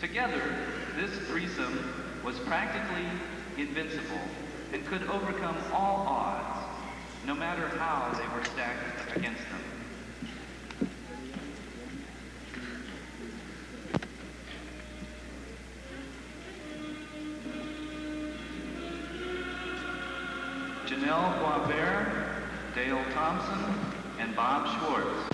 Together, this threesome was practically invincible and could overcome all odds, no matter how they were stacked against them. Janelle Boisvert, Dale Thompson, and Bob Schwartz.